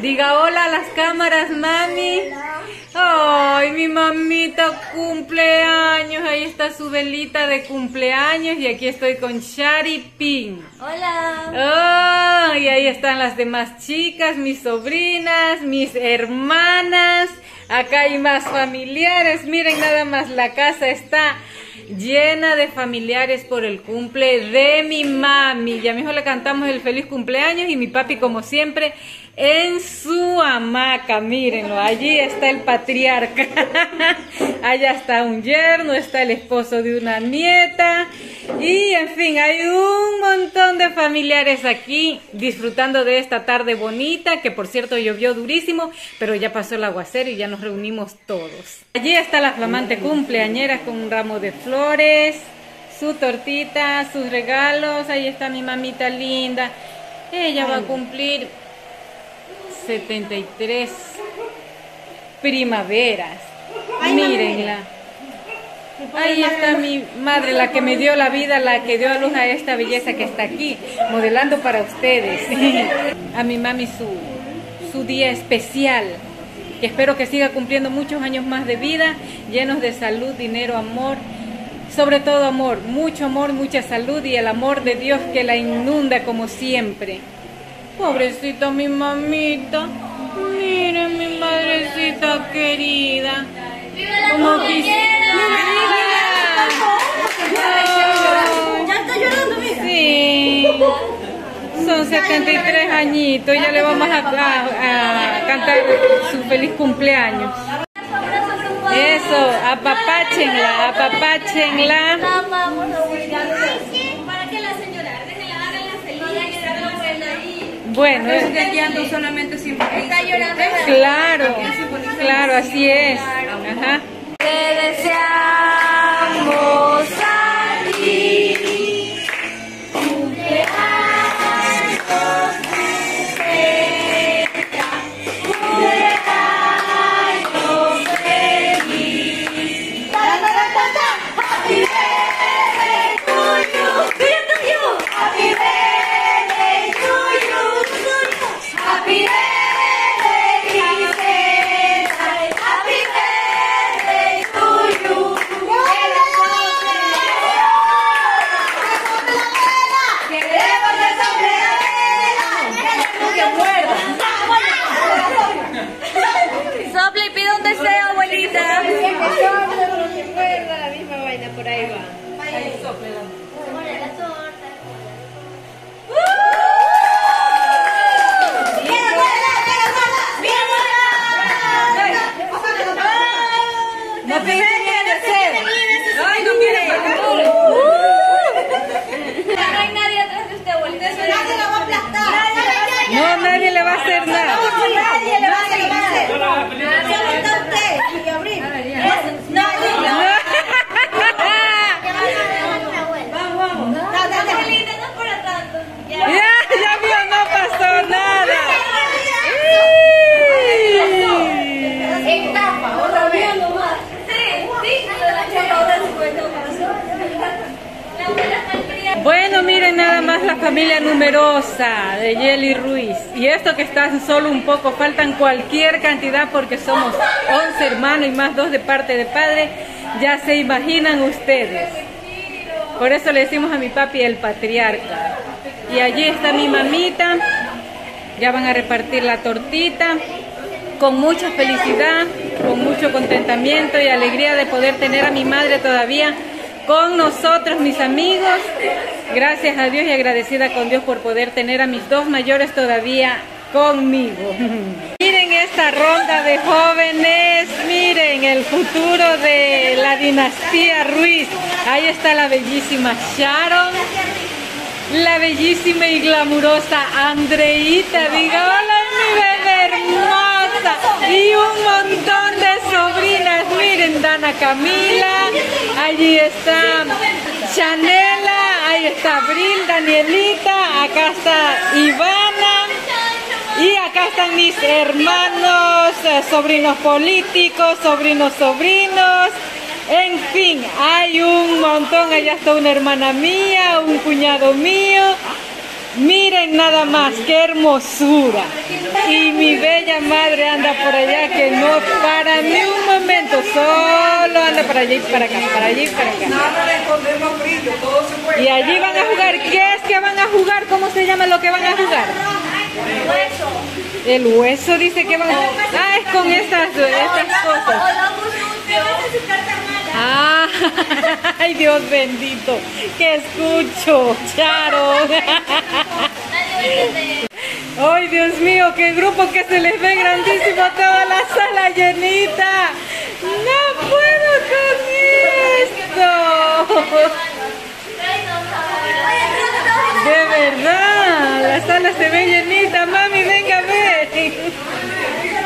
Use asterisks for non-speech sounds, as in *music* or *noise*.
Diga hola a las cámaras, mami. Ay, mi mamita cumpleaños. Ahí está su velita de cumpleaños y aquí estoy con Shari Pink. Hola. Oh, y ahí están las demás chicas, mis sobrinas, mis hermanas. Acá hay más familiares. Miren nada más, la casa está llena de familiares por el cumple de mi mami. Ya mismo le cantamos el feliz cumpleaños y mi papi como siempre en su hamaca, mírenlo, allí está el patriarca, *laughs* allá está un yerno, está el esposo de una nieta. Y en fin, hay un montón de familiares aquí disfrutando de esta tarde bonita, que por cierto llovió durísimo, pero ya pasó el aguacero y ya nos reunimos todos. Allí está la flamante cumpleañera con un ramo de flores, su tortita, sus regalos, ahí está mi mamita linda, ella va a cumplir 73 primaveras. Mírenla. Ahí está mi madre, la que me dio la vida, la que dio a luz a esta belleza que está aquí, modelando para ustedes. *laughs* A mi mami su, su día especial, que espero que siga cumpliendo muchos años más de vida, llenos de salud, dinero, amor, sobre todo amor, mucho amor, mucha salud y el amor de Dios que la inunda como siempre. Pobrecita mi mamita. Miren mi madrecita querida. Como Ya está llorando, mira. Sí. Son 73 añitos. Ya le vamos a, a- a cantar su feliz cumpleaños. Eso, apapáchenla, apapáchenla. Vamos a buscar. Para que la señora, déjenla, háganla feliz, que hagan buena ahí. Bueno, Es que aquí ando solamente sin Está llorando. claro, claro, así es. Ajá. Te deseamos No, nadie le va a hacer nada. Nadie le va a hacer nada. Solo está usted y Abril. Nadie. Abuelita, no es para tanto. Ya. Ya, ya vio, no pasó nada. En tapa, otra vez. Sí, sí, la chapa ahora se puede tomar. La abuela está enfriada. Bueno, miren más la familia numerosa de Yeli Ruiz. Y esto que están solo un poco, faltan cualquier cantidad porque somos 11 hermanos y más dos de parte de padre. Ya se imaginan ustedes. Por eso le decimos a mi papi el patriarca. Y allí está mi mamita. Ya van a repartir la tortita con mucha felicidad, con mucho contentamiento y alegría de poder tener a mi madre todavía con nosotros, mis amigos. Gracias a Dios y agradecida con Dios por poder tener a mis dos mayores todavía conmigo. *laughs* Miren esta ronda de jóvenes, miren el futuro de la dinastía Ruiz. Ahí está la bellísima Sharon, la bellísima y glamurosa Andreita. Diga hola, mi bebé hermosa. Y un montón de sobrinas. Miren, Dana Camila. Allí está Chanela. Está Abril, Danielita. Acá está Ivana. Y acá están mis hermanos, eh, sobrinos políticos, sobrinos sobrinos. En fin, hay un montón. Allá está una hermana mía, un cuñado mío. Miren nada más, qué hermosura. Y mi aquella madre anda por allá que no para ni un momento, solo anda para allí y para acá, para allí y para acá. Y allí van a jugar, ¿qué es que van a jugar? ¿Cómo se llama lo que van a jugar? El hueso dice que van a Ah, es con estas, estas cosas. Ah, *laughs* ay Dios bendito, que escucho, Charo. *laughs* Ay Dios mío, qué grupo que se les ve grandísimo toda la sala llenita. No